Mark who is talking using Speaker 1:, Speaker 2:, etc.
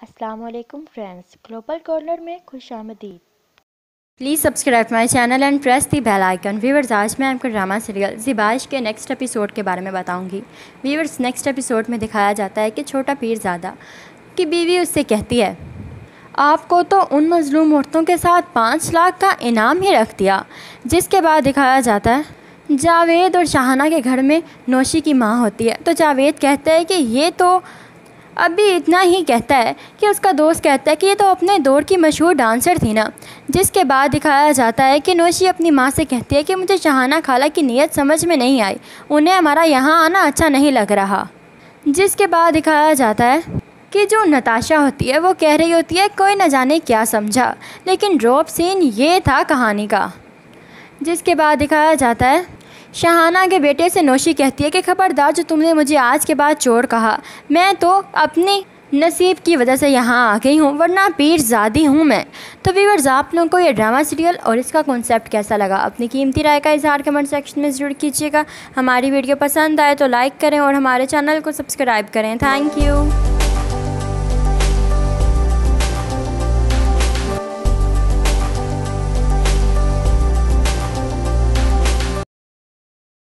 Speaker 1: अस्सलाम वालेकुम friends global corner में खुश आमदीद।
Speaker 2: Please subscribe my channel and press the bell icon viewers आज मैं आपको ड्रामा सीरियल जिबाश के नेक्स्ट एपिसोड के बारे में बताऊँगी। व्यूवर्स नेक्स्ट एपिसोड में दिखाया जाता है कि छोटा पीरज़ादा की बीवी उससे कहती है, आपको तो उन मज़लूम औरतों के साथ पाँच लाख का इनाम ही रख दिया, जिसके बाद दिखाया जाता है, जावेद और शाहाना के घर में नौशी की माँ होती है। तो जावेद कहता है कि ये तो अभी इतना ही कहता है कि उसका दोस्त कहता है कि ये तो अपने दौर की मशहूर डांसर थी ना, जिसके बाद दिखाया जाता है कि नोशी अपनी माँ से कहती है कि मुझे शहाना खाला की नीयत समझ में नहीं आई, उन्हें हमारा यहाँ आना अच्छा नहीं लग रहा। जिसके बाद दिखाया जाता है कि जो नताशा होती है, वो कह रही होती है, कोई न जाने क्या समझा, लेकिन ड्रॉप सीन ये था कहानी का। जिसके बाद दिखाया जाता है शहाना के बेटे से नोशी कहती है कि खबरदार जो तुमने मुझे आज के बाद चोर कहा, मैं तो अपनी नसीब की वजह से यहाँ आ गई हूँ, वरना पीर हूँ मैं। तो व्यूवर्स आप लोगों को ये ड्रामा सीरियल और इसका कॉन्सेप्ट कैसा लगा? अपनी कीमती राय का इजहार कमेंट सेक्शन में ज़रूर कीजिएगा। हमारी वीडियो पसंद आए तो लाइक करें और हमारे चैनल को सब्सक्राइब करें। Thank you